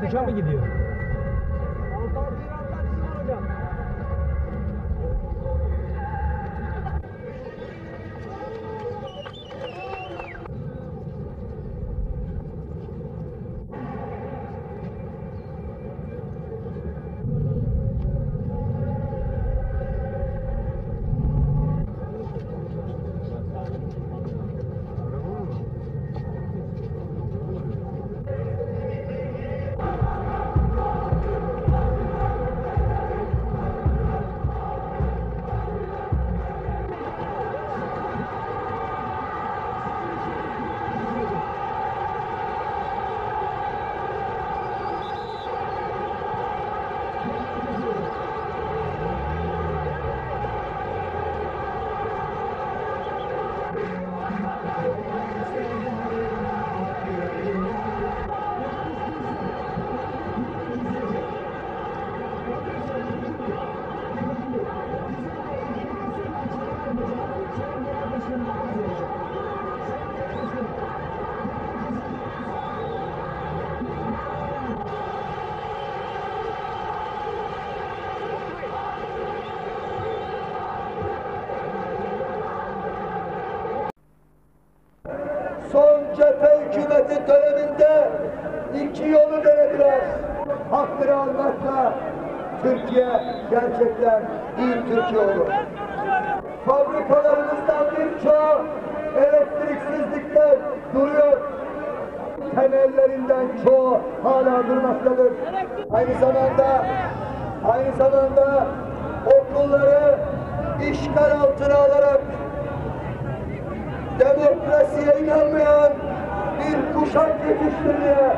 Kışa mı gidiyor? Cephe hükümeti döneminde iki yolu denediler. Hakkını almakla Türkiye gerçekten iyi Türkiye olur. Fabrikalarımızdan birçoğu elektriksizlikte duruyor. Temellerinden çoğu hala durmaktadır. Aynı zamanda aynı zamanda okulları işgal altına alarak demokrasiye inanmayan bir kuşak yetiştirmeye.